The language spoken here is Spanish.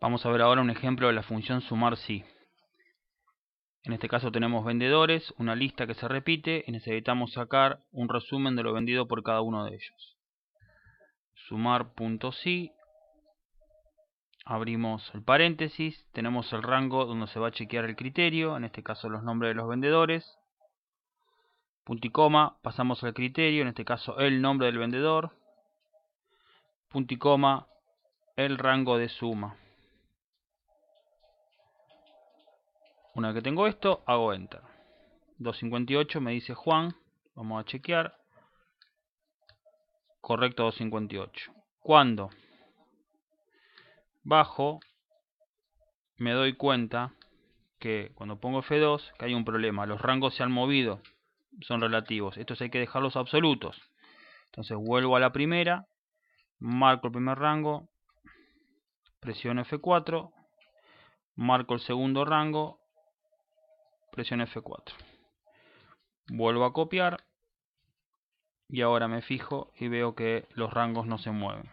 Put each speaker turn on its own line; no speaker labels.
Vamos a ver ahora un ejemplo de la función sumar si. En este caso tenemos vendedores, una lista que se repite y necesitamos sacar un resumen de lo vendido por cada uno de ellos. Sumar.si Abrimos el paréntesis, tenemos el rango donde se va a chequear el criterio, en este caso los nombres de los vendedores. Punto y coma, pasamos al criterio, en este caso el nombre del vendedor. Punto y coma, el rango de suma. Una vez que tengo esto, hago Enter. 258 me dice Juan. Vamos a chequear. Correcto 258. Cuando bajo, me doy cuenta que cuando pongo F2, que hay un problema. Los rangos se han movido. Son relativos. Estos hay que dejarlos absolutos. Entonces vuelvo a la primera. Marco el primer rango. Presiono F4. Marco el segundo rango presiono F4 vuelvo a copiar y ahora me fijo y veo que los rangos no se mueven